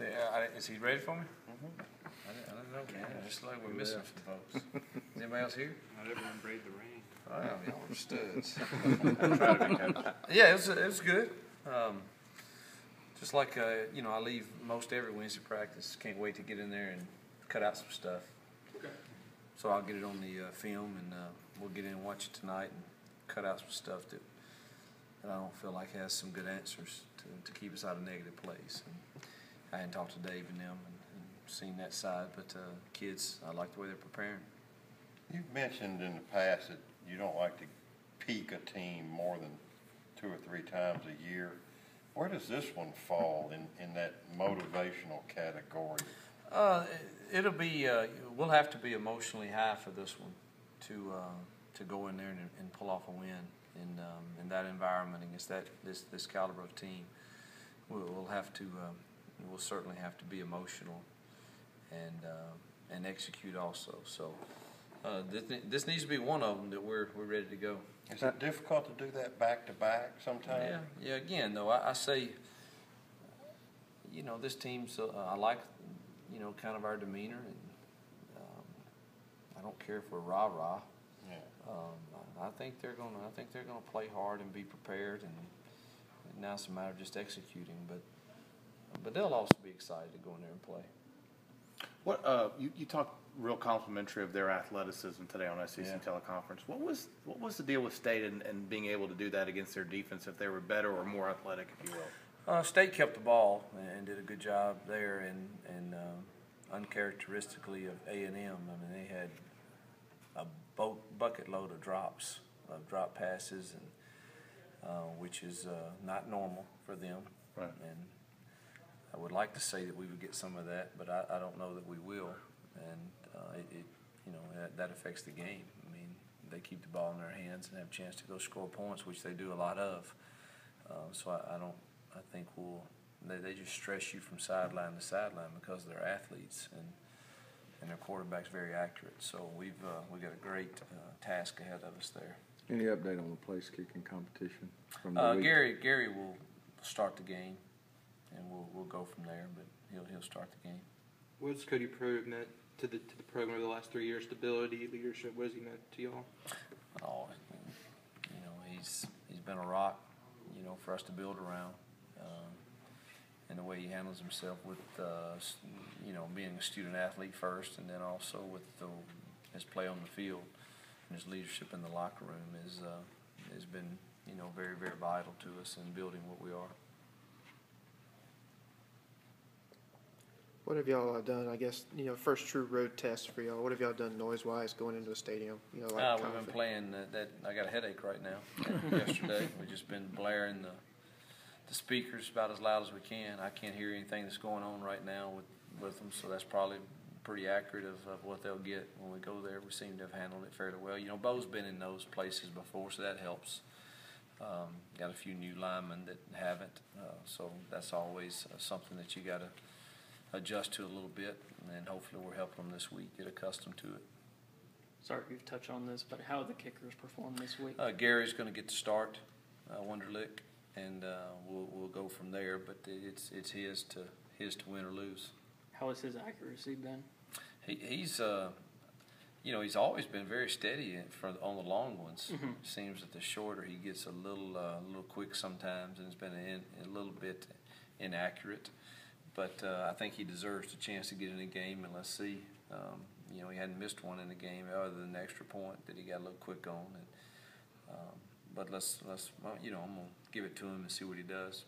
Yeah, Is he ready for me? I don't, I didn't know, man. Just like we're missing some folks. Is anybody else here? Not everyone brayed the rain. Oh, yeah, y'all are studs. Try to be coach. Yeah, it was, it was good. Um, just like, uh, you know, I leave most every Wednesday practice. Can't wait to get in there and cut out some stuff. Okay. So I'll get it on the uh, film and uh, we'll get in and watch it tonight and cut out some stuff that, that I don't feel like has some good answers to, to keep us out of negative plays. And I hadn't talked to Dave and them and, and seen that side, but uh, kids, I like the way they're preparing. You've mentioned in the past that you don't like to peak a team more than two or three times a year. Where does this one fall in, in that motivational category? Uh, it'll be. Uh, we'll have to be emotionally high for this one to uh, to go in there and, and pull off a win in um, in that environment against that this this caliber of team. We'll, we'll have to. We'll certainly have to be emotional and uh, and execute also. So uh, this, this needs to be one of them that we're we're ready to go. Is it difficult to do that back to back sometimes? Yeah, yeah. Again, though, I, I say, you know, this team's. Uh, I like, you know, kind of our demeanor, and um, I don't care if we're rah rah. Yeah. Um, I, I think they're gonna. I think they're gonna play hard and be prepared, and, and now it's a matter of just executing. But, but they'll also be excited to go in there and play. What uh, you, you talked real complimentary of their athleticism today on SEC Yeah. teleconference. What was what was the deal with State and, and being able to do that against their defense if they were better or more athletic, if you will? Uh, State kept the ball and did a good job there, and and uh, uncharacteristically of A and M. I mean, they had a boat, bucket load of drops, of drop passes, and uh, which is uh, not normal for them. Right. And would like to say that we would get some of that, but I, I don't know that we will. And uh, it, it, you know, that, that affects the game. I mean, they keep the ball in their hands and have a chance to go score points, which they do a lot of. Um, so I, I don't. I think we'll. They, they just stress you from sideline to sideline because they're athletes and and their quarterback's very accurate. So we've uh, we got a great uh, task ahead of us there. Any update on the place kicking competition from the Uh. Gary Gary will start the game, and we'll we'll go from there. But he'll he'll start the game. What's Cody Prewitt meant to the to the program over the last three years? Stability, leadership. What has he meant to y'all? Oh, you know he's he's been a rock, you know, for us to build around. Um, and the way he handles himself with, uh, you know, being a student athlete first, and then also with the, his play on the field and his leadership in the locker room is uh, has been, you know, very very vital to us in building what we are. What have y'all uh, done? I guess you know, first true road test for y'all. What have y'all done noise wise going into the stadium? You know, like uh, we've been playing that, that. I got a headache right now. Yesterday, we've just been blaring the the speakers about as loud as we can. I can't hear anything that's going on right now with with them, so that's probably pretty accurate of, of what they'll get when we go there. We seem to have handled it fairly well. You know, Bo's been in those places before, so that helps. Um, got a few new linemen that haven't, uh, so that's always uh, something that you got to adjust to a little bit, and hopefully we're helping them this week get accustomed to it. Sorry you've touched on this, but how the kickers perform this week? Uh, Gary's going to get the start, uh, Wunderlich, and uh, we'll we'll go from there. But it's it's his to his to win or lose. How has his accuracy been? He, he's uh, you know he's always been very steady for on the long ones. Mhm. Seems that the shorter he gets a little uh, a little quick sometimes, and it's been in, a little bit inaccurate. But uh, I think he deserves the chance to get in the game, and let's see. Um, you know, he hadn't missed one in the game other than the extra point that he got a little quick on. And, um, but let's let's well, you know I'm gonna give it to him and see what he does.